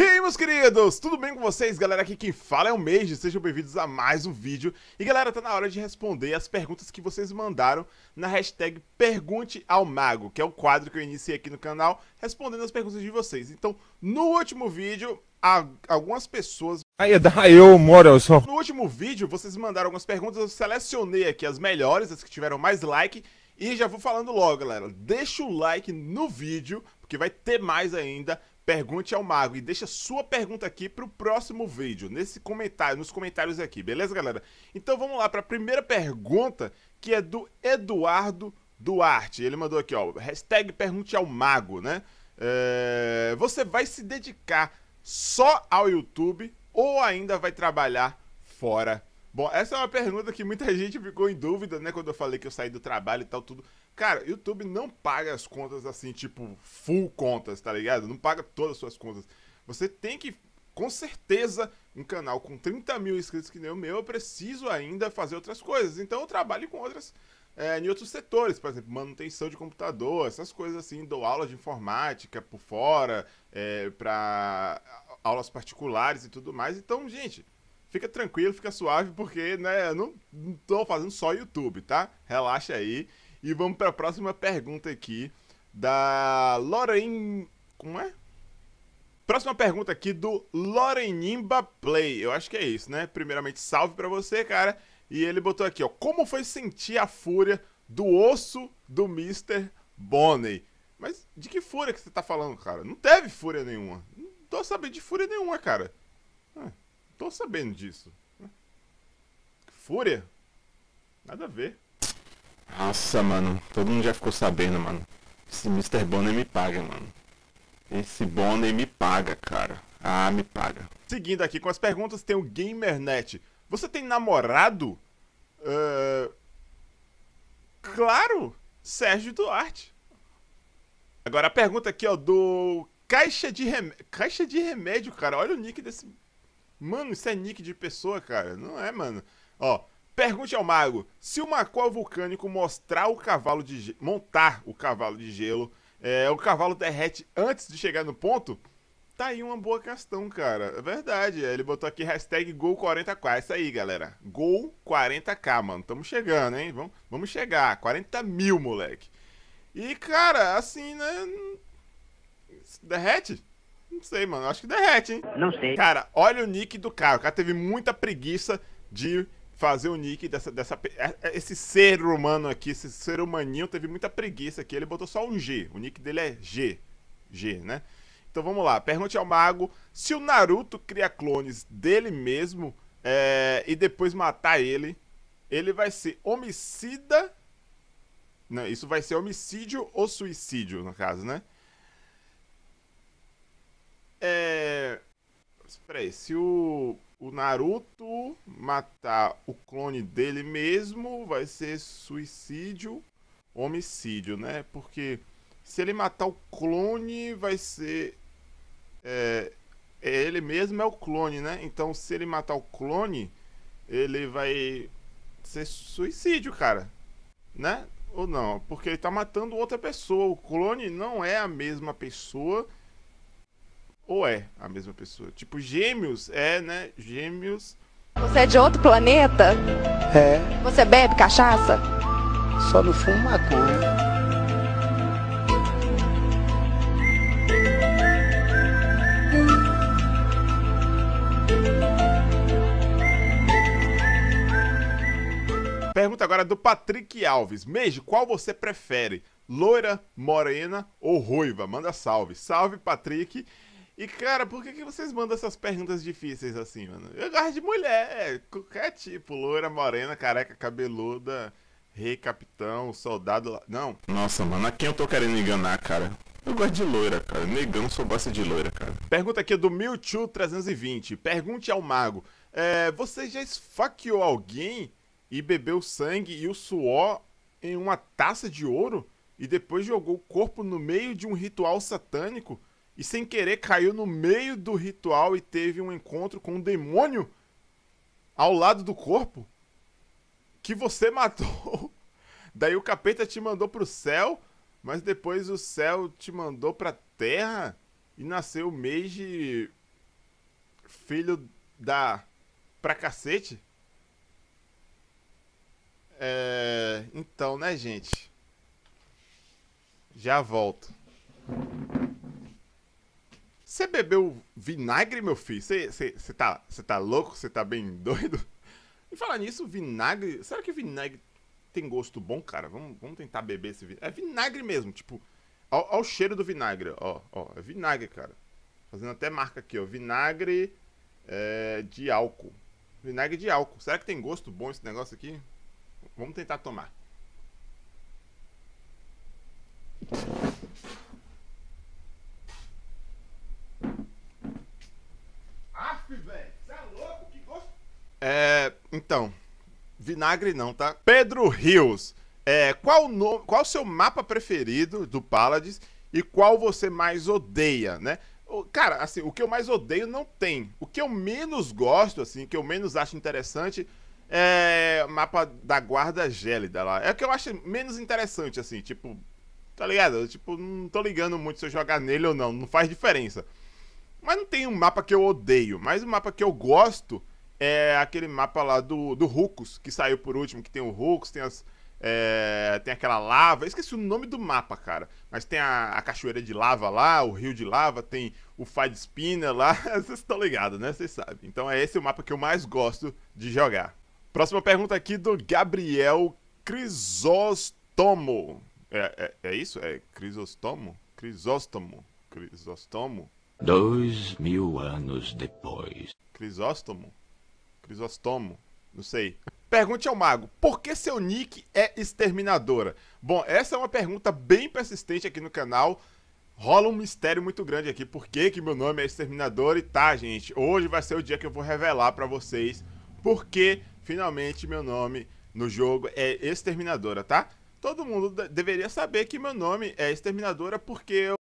E aí, meus queridos, tudo bem com vocês? Galera, aqui quem fala é o Meiji, sejam bem-vindos a mais um vídeo. E galera, tá na hora de responder as perguntas que vocês mandaram na hashtag Pergunte ao Mago, que é o quadro que eu iniciei aqui no canal, respondendo as perguntas de vocês. Então, no último vídeo, algumas pessoas... Eu moro só. No último vídeo, vocês mandaram algumas perguntas, eu selecionei aqui as melhores, as que tiveram mais like, e já vou falando logo, galera, deixa o like no vídeo, porque vai ter mais ainda pergunte ao mago e deixa sua pergunta aqui para o próximo vídeo, nesse comentário, nos comentários aqui, beleza, galera? Então vamos lá para a primeira pergunta, que é do Eduardo Duarte. Ele mandou aqui, ó, hashtag pergunte ao mago, né? É, você vai se dedicar só ao YouTube ou ainda vai trabalhar fora Bom, essa é uma pergunta que muita gente ficou em dúvida, né? Quando eu falei que eu saí do trabalho e tal, tudo. Cara, YouTube não paga as contas assim, tipo, full contas, tá ligado? Não paga todas as suas contas. Você tem que, com certeza, um canal com 30 mil inscritos que nem o meu, eu preciso ainda fazer outras coisas. Então eu trabalho com outras. É, em outros setores, por exemplo, manutenção de computador, essas coisas assim, dou aula de informática por fora, é, para aulas particulares e tudo mais. Então, gente, fica tranquilo, fica suave, porque né, eu não, não tô fazendo só YouTube, tá? Relaxa aí. E vamos para a próxima pergunta aqui da Lorraine. Como é? Próxima pergunta aqui do Lorenimba Play. Eu acho que é isso, né? Primeiramente, salve para você, cara. E ele botou aqui, ó. Como foi sentir a fúria do osso do Mr. Bonney? Mas de que fúria que você tá falando, cara? Não teve fúria nenhuma. Não tô sabendo de fúria nenhuma, cara. Ah tô sabendo disso. Fúria? Nada a ver. Nossa, mano. Todo mundo já ficou sabendo, mano. Esse Mr. Bonner me paga, mano. Esse Bonner me paga, cara. Ah, me paga. Seguindo aqui com as perguntas, tem o GamerNet. Você tem namorado? Uh... Claro! Sérgio Duarte. Agora a pergunta aqui, ó, do Caixa de Remédio. Caixa de Remédio, cara. Olha o nick desse Mano, isso é nick de pessoa, cara. Não é, mano. Ó, pergunte ao mago. Se o Macó vulcânico mostrar o cavalo de montar o cavalo de gelo, é, o cavalo derrete antes de chegar no ponto? Tá aí uma boa questão, cara. É verdade. Ele botou aqui hashtag Gol40k. É isso aí, galera. Gol40k, mano. Tamo chegando, hein? Vamos, vamos chegar. 40 mil, moleque. E, cara, assim, né? Derrete? Não sei, mano. Acho que derrete, hein? Não sei. Cara, olha o nick do cara. O cara teve muita preguiça de fazer o nick dessa, dessa. É, é, esse ser humano aqui, esse ser humaninho, teve muita preguiça aqui. Ele botou só um G. O nick dele é G. G, né? Então vamos lá. Pergunte ao mago se o Naruto cria clones dele mesmo é, e depois matar ele, ele vai ser homicida. Não, isso vai ser homicídio ou suicídio, no caso, né? É. Espera aí, se o, o Naruto matar o clone dele mesmo, vai ser suicídio, homicídio, né? Porque se ele matar o clone, vai ser. É, é ele mesmo é o clone, né? Então, se ele matar o clone, ele vai ser suicídio, cara. Né? Ou não? Porque ele tá matando outra pessoa. O clone não é a mesma pessoa ou é a mesma pessoa? Tipo, gêmeos é, né? Gêmeos. Você é de outro planeta? É. Você bebe cachaça? Só no fumo maconha. Pergunta agora do Patrick Alves. Meijo, qual você prefere? Loira, morena ou ruiva? Manda salve. Salve, Patrick. E, cara, por que, que vocês mandam essas perguntas difíceis assim, mano? Eu gosto de mulher, qualquer tipo, loira, morena, careca, cabeluda, rei, capitão, soldado. Não. Nossa, mano, a quem eu tô querendo enganar, cara? Eu gosto de loira, cara. Negão só gosta de loira, cara. Pergunta aqui do Mewtwo320. Pergunte ao mago. É, você já esfaqueou alguém e bebeu sangue e o suor em uma taça de ouro? E depois jogou o corpo no meio de um ritual satânico? E sem querer caiu no meio do ritual e teve um encontro com um demônio ao lado do corpo que você matou. Daí o capeta te mandou pro céu, mas depois o céu te mandou pra terra e nasceu Meiji filho da. pra cacete? É. Então, né, gente? Já volto. Você bebeu vinagre, meu filho? Você tá, tá louco? Você tá bem doido? E falar nisso, vinagre. Será que vinagre tem gosto bom, cara? Vamos, vamos tentar beber esse vinagre. É vinagre mesmo, tipo. Olha o cheiro do vinagre, ó. ó é vinagre, cara. Fazendo até marca aqui, ó. Vinagre é, de álcool. Vinagre de álcool. Será que tem gosto bom esse negócio aqui? Vamos tentar tomar. Aff, velho. Você é louco? Que gosto. É. Então. Vinagre não, tá? Pedro Rios. É, qual o qual seu mapa preferido do Paladins e qual você mais odeia, né? Cara, assim, o que eu mais odeio não tem. O que eu menos gosto, assim, que eu menos acho interessante é o mapa da guarda gélida lá. É o que eu acho menos interessante, assim, tipo, tá ligado? Tipo, não tô ligando muito se eu jogar nele ou não, não faz diferença. Mas não tem um mapa que eu odeio, mas o mapa que eu gosto é aquele mapa lá do, do Rucos, que saiu por último, que tem o Rucos, tem as é, tem aquela lava, esqueci o nome do mapa, cara. Mas tem a, a, cachoeira de lava lá, o rio de lava, tem o Fide Spinner lá. Vocês estão ligados, né? Vocês sabem. Então é esse o mapa que eu mais gosto de jogar. Próxima pergunta aqui do Gabriel Crisóstomo. É, é, é isso? É Crisóstomo? Crisóstomo? Crisóstomo? Dois mil anos depois. Crisóstomo? Crisóstomo? Não sei. Pergunte ao mago, por que seu nick é exterminadora? Bom, essa é uma pergunta bem persistente aqui no canal. Rola um mistério muito grande aqui. Por que, que meu nome é exterminador? E tá, gente, hoje vai ser o dia que eu vou revelar para vocês por que finalmente meu nome no jogo é exterminadora, tá? Todo mundo deveria saber que meu nome é exterminadora porque eu